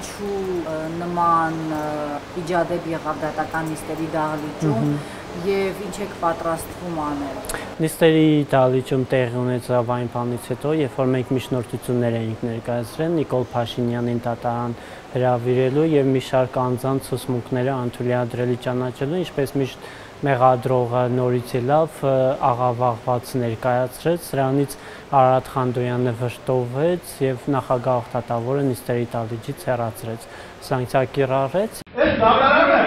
ինչու նման իջադեպ եղավ դատական նիստերի դահլիճում եւ ինչ եք պատրաստվում անել։ Նիստերի դահլիճում տեղի ունեցավ այն բանից հետո, երբ որ մենք միջնորդություններ էինք ներկայացրել Նիկոլ Փաշինյանին դատարան հրավիրելու եւ մի շարք անձանց ցուսմունքները անթույլատրելի ճանաչելու, ինչպես միշտ մեղադրողը նորից լավ աղավաղված ներկայացրեց, սրանից Արարատ Խանդոյանը վշտովեց եւ նախագահ օգտատավորը նիստերի տալիջից հեռացրեց։ Սանկցիա կիրառեց։ Այս դատարանը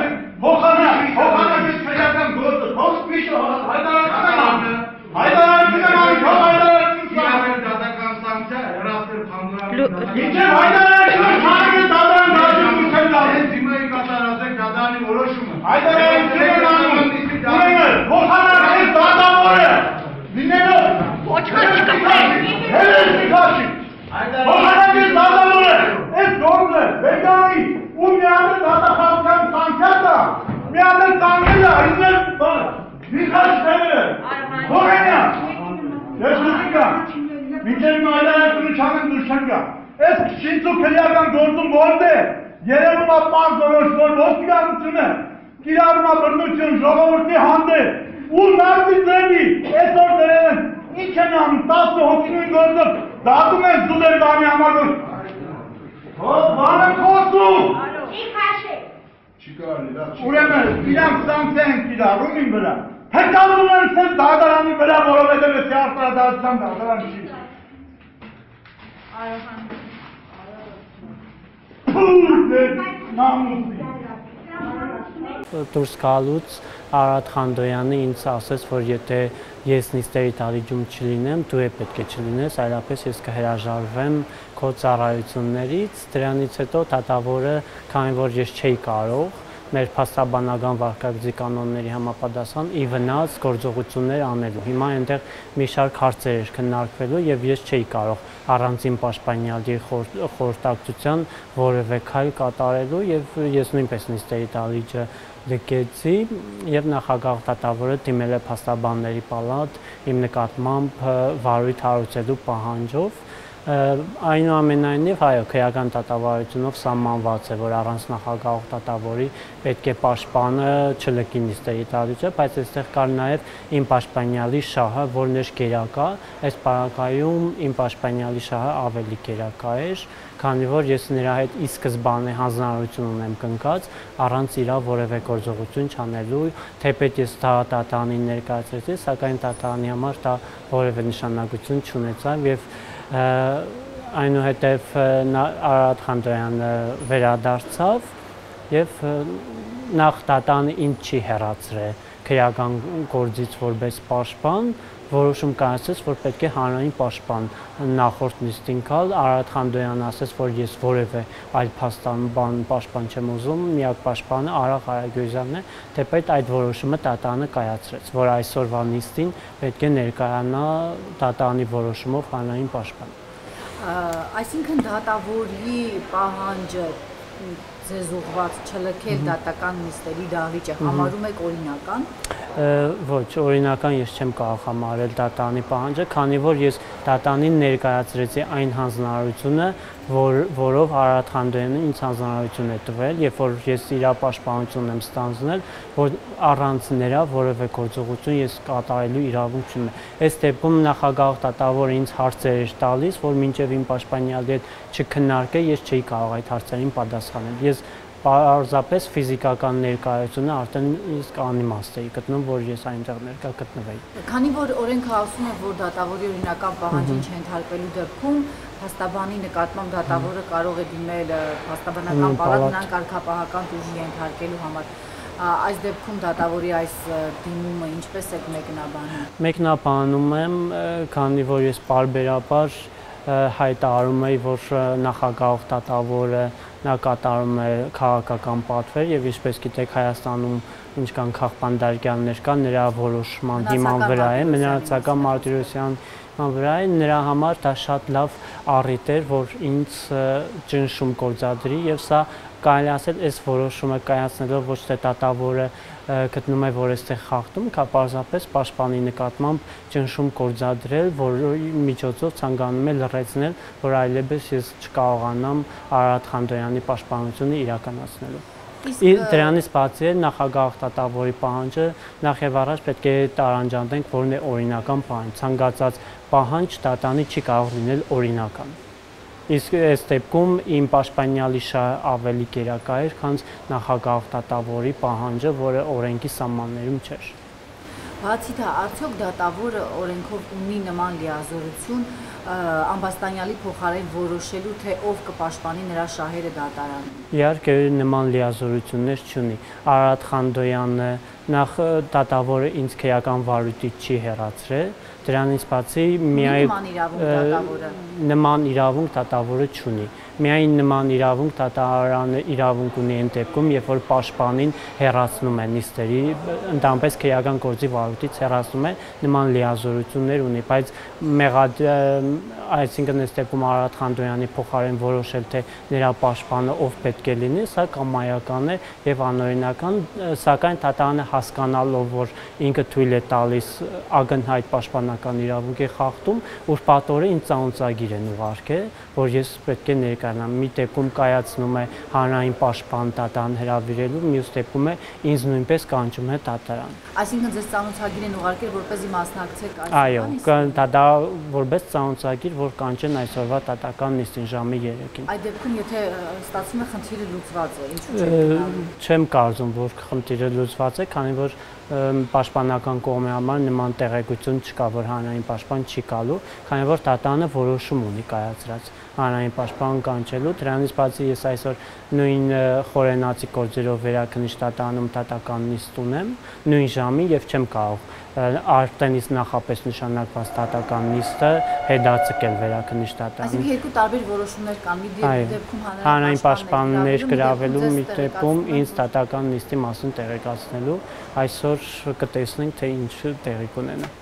փոխանա, փոխանա ես քրական գործը, փոխ միշտ հայտարարական հայտարարություն եմ անում, հայտարարություն դատական սանկցիա հրավեր փանդրան։ Ինչ հայտարարություն քանի դատարան դաշնություն չեն դարձել դիմայի կատարածեք դատարանի որոշումը։ Հայտարարություն եմ անում, ուրեմն փոխանա այս դատավորը լինելով Ոչխար չկպրեք։ Հենց դիքաշի։ Փոխանա այս դատավորը այս գործը վեգանի ու միանը դատախազության սանկյատը միանը տանգելը այդներ դիքաշ դերը Հորենյա Ես լուսիկա Մինչև մայլարությունը չանեն դուրս գա Այս շինցու քրեական գործում ոնդ է երևում է պարզ որոշ որ ոստիկանությունը կիրառում է բռնություն ժողովրդի հանդեպ ու նարդի ձևի այսօր դրել են ինչ են անում 10 հոգի գործով դատում են զուլեր բանի համար որ Հո բանը խոսում Ուրեմն իրանք սանկցիա են կիրառում իմ վրա Հետանում են սենց դատարանի վրա, որովհետև ես արտադրության դատարան չի։ Փուր նամուսի։ դուրս գալուց Արադ Խանդոյանը ինձ ասեց, որ եթե ես նիստերի տարիջում չլինեմ, դու է պետք է չլինես, այլապես ես կհրաժարվեմ քո ծառայություններից։ Դրանից հետո դատավորը, քանի որ ես չէի կարող մեր փաստաբանական վարկագծի կանոնների համապատասխան ի վնաս գործողություններ անելու։ Հիմա այնտեղ մի շարք հարցեր էր քննարկվելու եւ ես չէի կարող առանցին պաշտպանյալի խորհրդակցության որևէ քայլ կատարելու եւ ես նույնպես նիստերի դալիճը լքեցի եւ նախագահ դատավորը դիմել է փաստաբանների պալատ իմ նկատմամբ վարույթ հարուցելու պահանջով այնուամենայնիվ այո քրեական դատավարությունով սահմանված է որ առանց նախագահ դատավորի պետք է պաշտպանը չլկի նիստերի տարիճը բայց այստեղ կար նաև իմ պաշտպանյալի շահը որն էր գերակա այս պարագայում իմ պաշտպանյալի շահը ավելի գերակա էր քանի որ ես նրա հետ ի սկզբանե հանձնարարություն ունեմ կնքած առանց իրա որևէ գործողություն չանելու թեպետ ես դա դատարանին ներկայացրեցի սակայն դատարանի համար դա որևէ նշանակություն չունեցավ եւ այնուհետև Արարատ Խանդոյանը վերադարձավ եւ նախ դատանը ինձ չի հեռացրել քրեական գործից որպես պաշտպան որոշում կայացրեց, որ պետք է հանրային պաշտպան նախորդ նիստին կալ, Արարատ Խանդոյանը ասաց, որ ես որևէ այլ փաստան բան պաշտպան չեմ ուզում, միակ պաշտպանը Արախ Արագյուզյանն է, թեպետ այդ որոշումը դատարանը կայացրեց, որ այսօրվա նիստին պետք է ներկայանա դատարանի որոշումով հանրային պաշտպան։ Այսինքն դատավորի պահանջը ձեզ ուղված չլքել դատական նիստերի դահլիճը համարում եք օրինական ոչ, օրինական ես չեմ կարող համարել դատանի պահանջը, քանի որ ես դատանին ներկայացրեցի այն հանձնարարությունը, որ որով Արարատ Խանդոյանը ինձ հանձնարարություն է տվել, երբ որ ես իր պաշտպանությունն եմ ստանձնել, որ առանց նրա որևէ գործողություն ես կատարելու իրավունք չունեմ։ Այս դեպքում նախագահ դատավորը ինձ հարցեր էր տալիս, որ մինչև իմ պաշտպանյալի հետ չքննարկե, ես չէի կարող այդ հարցերին պատասխանել։ Ես պարզապես ֆիզիկական ներկայությունը արդեն իսկ անիմաստ էի գտնում, որ ես այնտեղ ներկա գտնվեի։ Քանի որ օրենքը ասում է, որ դատավորի օրինական պահանջին չընթարկվելու դեպքում փաստաբանի նկատմամբ դատավորը կարող է դիմել փաստաբանական պալատան կարգապահական դուրժի ենթարկելու համար այս դեպքում դատավորի այս դիմումը ինչպես է մեկնաբանում։ Մեկնաբանում եմ, քանի որ ես բարբերաբար հայտարարում էի, որ նախագահ դատավորը նա կատարում է քաղաքական պատվեր եւ ինչպես գիտեք Հայաստանում ինչքան քաղբանդարգյաններ կան նրա որոշման հիման վրա է մնացական Մարտիրոսյան վրա է նրա համար դա շատ լավ առիթ էր որ ինձ ճնշում կործադրի եւ սա կարելի ասել այս որոշումը կայացնելով ոչ թե դատավորը գտնում է, որ այստեղ խախտում կա, պարզապես պաշտպանի նկատմամբ ճնշում կորցադրել, որի միջոցով ցանկանում է լրացնել, որ այլևս ես չկարողանամ Արարատ Խանդոյանի պաշտպանությունը իրականացնելու։ դրանից բացի նախագահ դատավորի պահանջը նախ եւ առաջ պետք է տարանջանենք, որն է օրինական պահանջ։ Ցանկացած պահանջ դատանի չի կարող լինել օրինական։ Իսկ այս դեպքում իմ պաշտպանյալի ավելի կերակա էր, քան նախագահ դատավորի պահանջը, որը օրենքի սահմաններում չէր։ Բացի դա, արդյոք դատավորը օրենքով ունի նման լիազորություն ամբաստանյալի փոխարեն որոշելու, թե ով կպաշտպանի նրա շահերը դատարանում։ Իհարկե նման լիազորություններ չունի։ Արարատ Խանդոյանը նախ դատավորը ինձ քեական վարույթից չի հեռացրել, Դրանից բացի միայն նման իրավունք դատավորը նման իրավունք դատավորը չունի միայն նման իրավունք դատարանը իրավունք ունի այն դեպքում, երբ որ պաշտպանին հերացնում է նիստերի, ընդամպես քեական գործի վարույթից հերացնում է, նման լիազորություններ ունի, բայց մեղադ այսինքն այս դեպքում Արարատ Խանդոյանի փոխարեն որոշել թե նրա պաշտպանը ով պետք է լինի, սա կամայական է եւ անօրինական, սակայն դատարանը հասկանալով, որ ինքը թույլ է տալիս ակնհայտ պաշտպանական իրավունքի խախտում, որ պատորը ինձ ծանոթագիր են ուղարկել, որ ես պետք է ներկա ներկայանամ։ Մի դեպքում կայացնում է հանրային պաշտպան դատարան հրավիրելու, մյուս դեպքում է ինձ նույնպես կանչում է դատարան։ Այսինքն ձեզ ծանոթագիր են ուղարկել, որպեսզի մասնակցեք այս Այո, դա դա որպես ծանոթագիր, որ կանչեն այսօրվա տատական նիստին ժամի 3-ին։ Այդ դեպքում եթե ստացվում է խնդիրը լուծված է, ինչու՞ չէ։ Չեմ կարծում, որ խնդիրը լուծված է, քանի որ պաշտպանական կողմի համար նման տեղեկություն չկա, որ հանրային պաշտպան չի գալու, քանի որ տատանը որոշում ունի կայացրած հանրային պաշտպան կանչելու։ Դրանից բացի ես այսօր նույն խորենացի գործերով վերակնիշ տատանում տատական նիստ ունեմ, նույն ժամին եւ չեմ կարող արդենից նախապես նշանակված տատական նիստը հետաձգել վերակնիշ տատանը։ Այսինքն երկու տարբեր որոշումներ կան։ Մի դեպքում հանրային պաշտպաններ գրավելու, մի դեպքում ինձ տատական նիստի մասին տեղեկացնելու այսօր կտեսնենք թե ինչ տեղի կունենա։